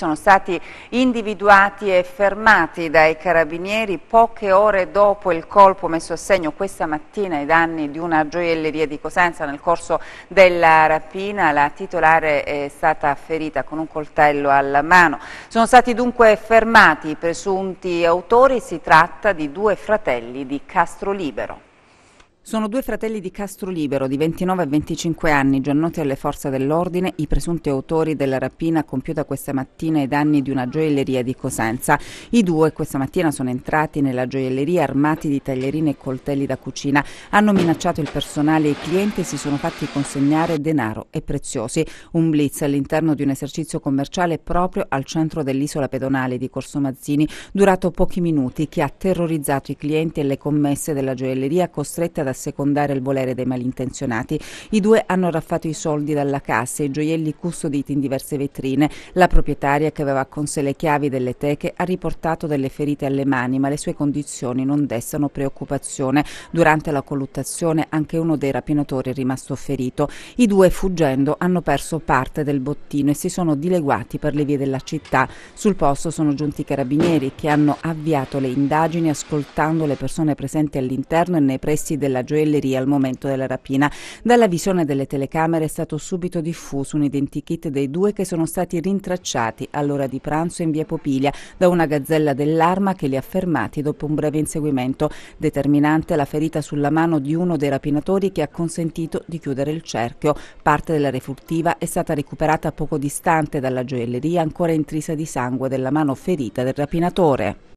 Sono stati individuati e fermati dai carabinieri poche ore dopo il colpo messo a segno questa mattina ai danni di una gioielleria di Cosenza. Nel corso della rapina la titolare è stata ferita con un coltello alla mano. Sono stati dunque fermati i presunti autori, si tratta di due fratelli di Castro Libero. Sono due fratelli di Castro Libero di 29 e 25 anni, già noti alle forze dell'ordine, i presunti autori della rapina compiuta questa mattina ai danni di una gioielleria di Cosenza. I due questa mattina sono entrati nella gioielleria armati di taglierine e coltelli da cucina, hanno minacciato il personale e i clienti e si sono fatti consegnare denaro e preziosi. Un blitz all'interno di un esercizio commerciale proprio al centro dell'isola pedonale di Corso Mazzini, durato pochi minuti, che ha terrorizzato i clienti e le commesse della gioielleria costrette ad assecondare il volere dei malintenzionati. I due hanno raffato i soldi dalla cassa e i gioielli custoditi in diverse vetrine. La proprietaria, che aveva con sé le chiavi delle teche, ha riportato delle ferite alle mani, ma le sue condizioni non destano preoccupazione. Durante la colluttazione anche uno dei rapinatori è rimasto ferito. I due, fuggendo, hanno perso parte del bottino e si sono dileguati per le vie della città. Sul posto sono giunti i carabinieri che hanno avviato le indagini ascoltando le persone presenti all'interno e nei pressi della della gioielleria al momento della rapina. Dalla visione delle telecamere è stato subito diffuso un identikit dei due che sono stati rintracciati all'ora di pranzo in via Popiglia da una gazzella dell'arma che li ha fermati dopo un breve inseguimento. Determinante la ferita sulla mano di uno dei rapinatori che ha consentito di chiudere il cerchio. Parte della refurtiva è stata recuperata poco distante dalla gioielleria ancora intrisa di sangue della mano ferita del rapinatore.